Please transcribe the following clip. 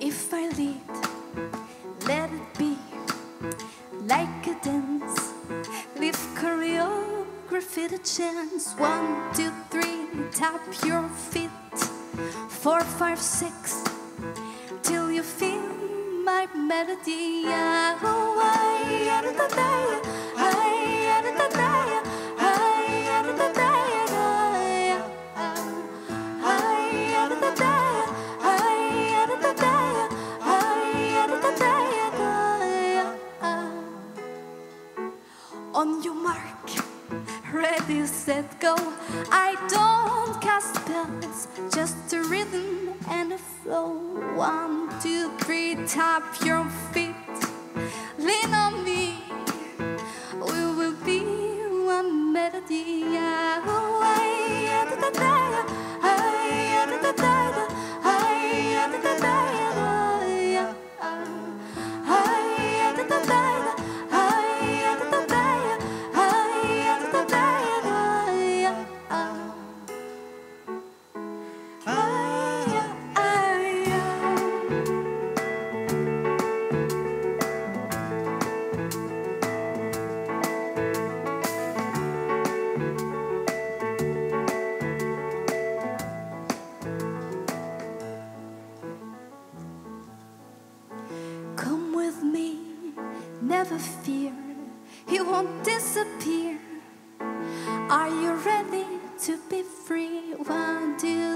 If I lead, let it be like a dance. Leave choreography the chance. One, two, three, tap your feet. Four, five, six, till you feel my melody. Oh, ah. On your mark, ready, set, go. I don't cast spells, just a rhythm and a flow. One, two, three, tap your feet, never fear, he won't disappear. Are you ready to be free? One, two,